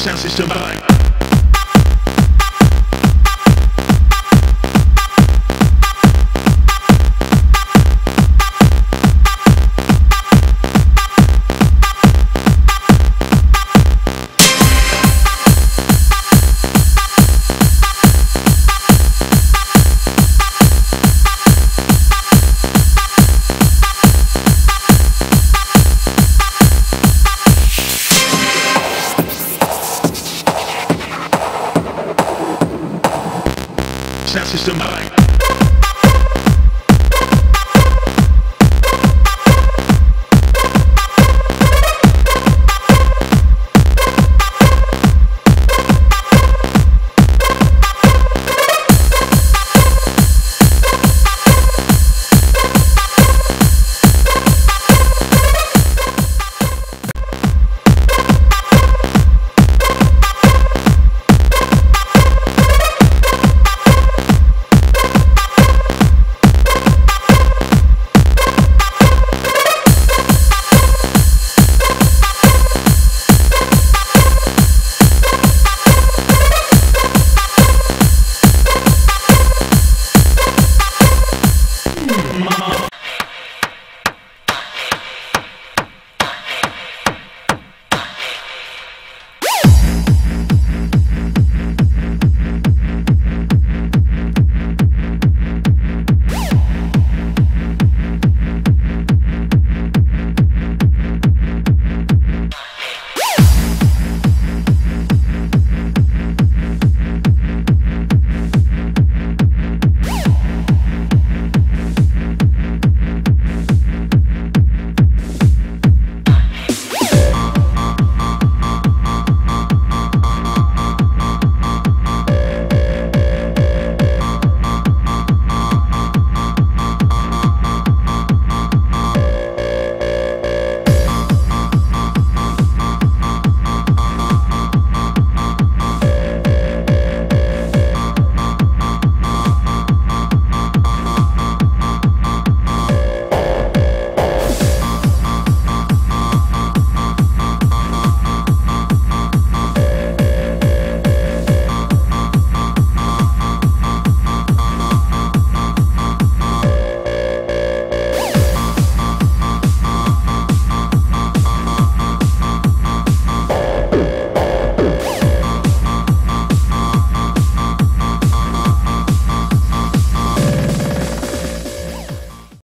sound system. Bye. Sound system.